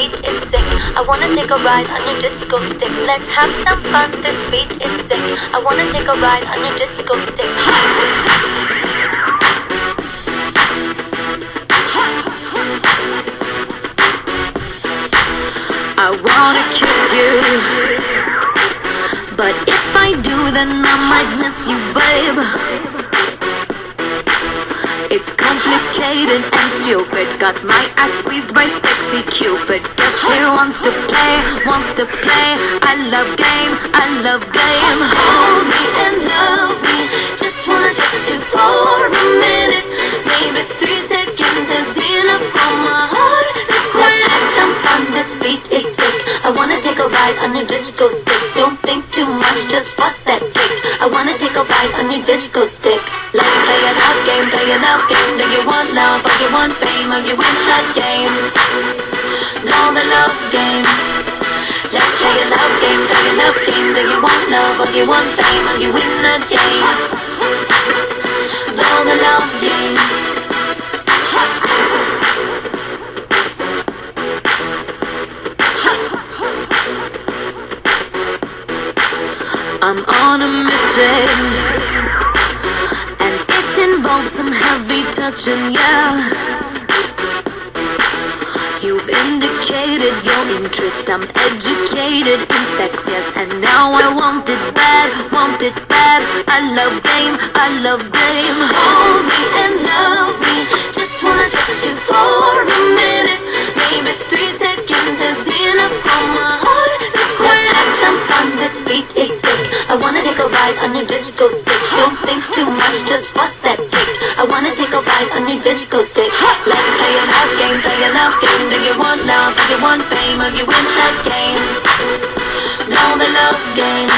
beat is sick. I wanna take a ride on your disco stick. Let's have some fun, this beat is sick. I wanna take a ride on your disco stick. I wanna kiss you. But if I do, then I might miss you, babe. It's complicated and stupid. Got my ass squeezed by sexy Cupid. Guess who wants to play? Wants to play? I love game. I love game. Hold me and love me. Just wanna touch you for a minute. Maybe three seconds is enough for my heart to quit. Some fun, this beat is sick. I wanna take a ride on your disco stick. Don't think too much, just. I wanna take a ride on your disco stick. Let's play a love game, play a love game. Do you want love or you want fame or you win the game? Know the love game. Let's play a love game, play a love game. Do you want love or you want fame or you win the game? Know the love game. I'm on a mission. And it involves some heavy touching, yeah. You've indicated your interest. I'm educated in sex, yes. And now I want it bad, want it bad. I love game, I love game. Hold me and love me. Just wanna touch you for I wanna take a ride on your disco stick. Don't think too much, just bust that stick. I wanna take a ride on your disco stick. Let's play a love game, play a love game. Do you want love? Do you want fame? Or you win the game? Know the love game.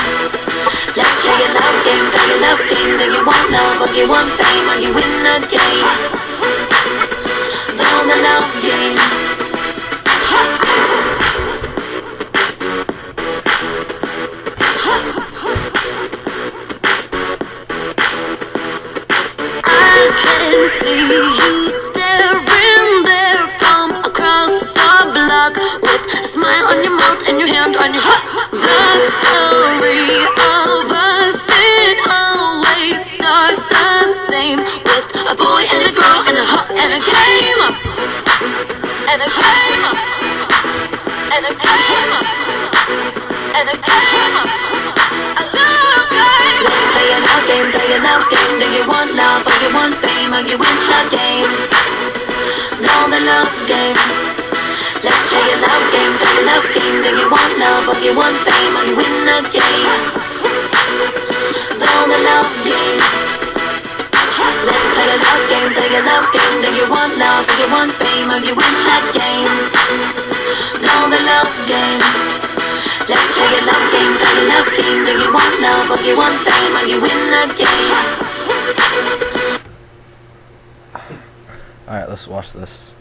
Let's play a love game, play a love game. Do you want love? Or you want fame? Or you win same always start dancing with a boy and a girl and game? The love game. Let's play love game, play love game. Do you want love you want fame or you win the game? The love game. Let's play love game, play love game. Do you want love you want fame or you win game? The love game. Let's play love game, play love game. Do you want love or you want fame or you win the game? Alright, let's watch this.